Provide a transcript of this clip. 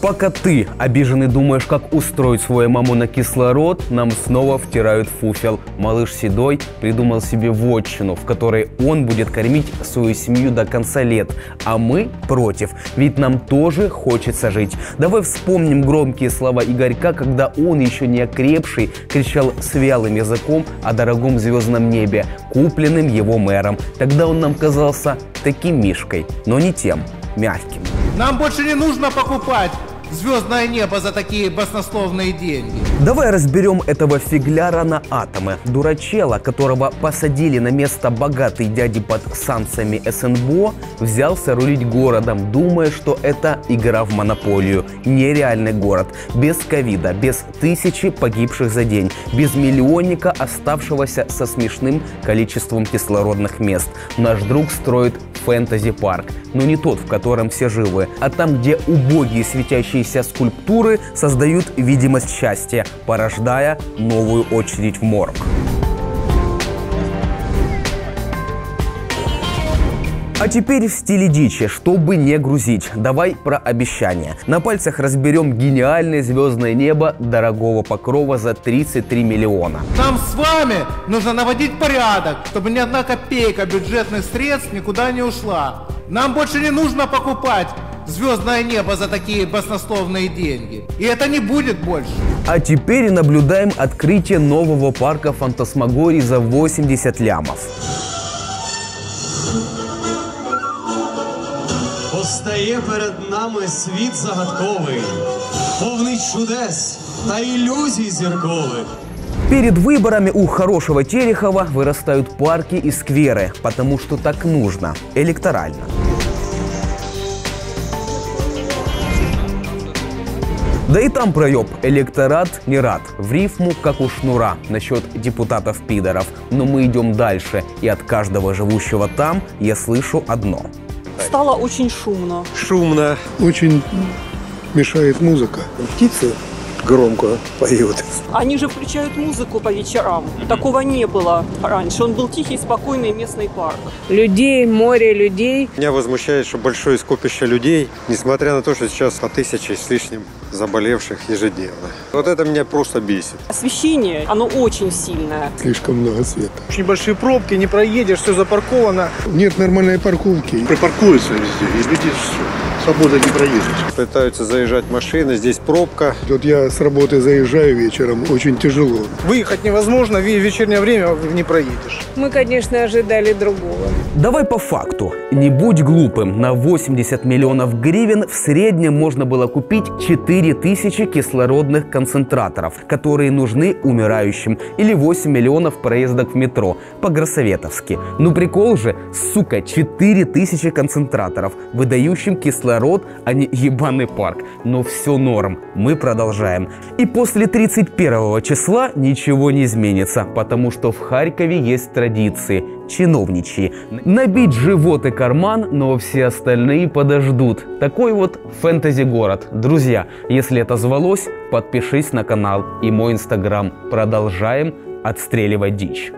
Пока ты, обиженный, думаешь, как устроить свою маму на кислород, нам снова втирают фуфел. Малыш Седой придумал себе вотчину, в которой он будет кормить свою семью до конца лет. А мы против, ведь нам тоже хочется жить. Давай вспомним громкие слова Игорька, когда он, еще не окрепший, кричал с вялым языком о дорогом звездном небе, купленным его мэром. Тогда он нам казался таким мишкой, но не тем, мягким. Нам больше не нужно покупать звездное небо за такие баснословные деньги. Давай разберем этого фигляра на атомы. Дурачела, которого посадили на место богатой дяди под санкциями СНБО, взялся рулить городом, думая, что это игра в монополию. Нереальный город. Без ковида, без тысячи погибших за день, без миллионника, оставшегося со смешным количеством кислородных мест. Наш друг строит фэнтези-парк. Но не тот, в котором все живы, а там, где убогие светящиеся скульптуры создают видимость счастья, порождая новую очередь в морг. А теперь в стиле дичи, чтобы не грузить. Давай про обещания. На пальцах разберем гениальное звездное небо дорогого покрова за 33 миллиона. Нам с вами нужно наводить порядок, чтобы ни одна копейка бюджетных средств никуда не ушла. Нам больше не нужно покупать звездное небо за такие баснословные деньги. И это не будет больше. А теперь наблюдаем открытие нового парка фантасмагорий за 80 лямов. Постає перед нами світ загадковий, повний чудес та ілюзій зіркових. Перед выборами у хорошего Терехова вырастают парки и скверы, потому что так нужно, электорально. Да и там проеб. Электорат не рад. В рифму, как у шнура, насчет депутатов-пидоров. Но мы идем дальше. И от каждого живущего там я слышу одно. Стало очень шумно. Шумно. Очень мешает музыка. Птицы громко поют. Они же включают музыку по вечерам. Такого не было раньше. Он был тихий, спокойный местный парк. людей, море людей. Меня возмущает, что большое скопище людей, несмотря на то, что сейчас по тысяче с лишним заболевших ежедневно. Вот это меня просто бесит. Освещение, оно очень сильное. Слишком много света. Очень большие пробки, не проедешь, все запарковано. Нет нормальной парковки. припаркуются везде, и люди свободно не проедут. Пытаются заезжать машины, здесь пробка. Вот я с работы заезжаю вечером, очень тяжело. Выехать невозможно, в вечернее время не проедешь. Мы, конечно, ожидали другого. Давай по факту. Не будь глупым. На 80 миллионов гривен в среднем можно было купить 4000 кислородных концентраторов, которые нужны умирающим, или 8 миллионов проездок в метро, по-гроссоветовски. Ну прикол же, сука, 4000 концентраторов, выдающим кислород, а не ебаный парк. Но все норм, мы продолжаем. И после 31 числа ничего не изменится, потому что в Харькове есть традиции чиновничьи. Набить живот и карман, но все остальные подождут. Такой вот фэнтези-город. Друзья, если это звалось, подпишись на канал и мой инстаграм. Продолжаем отстреливать дичь.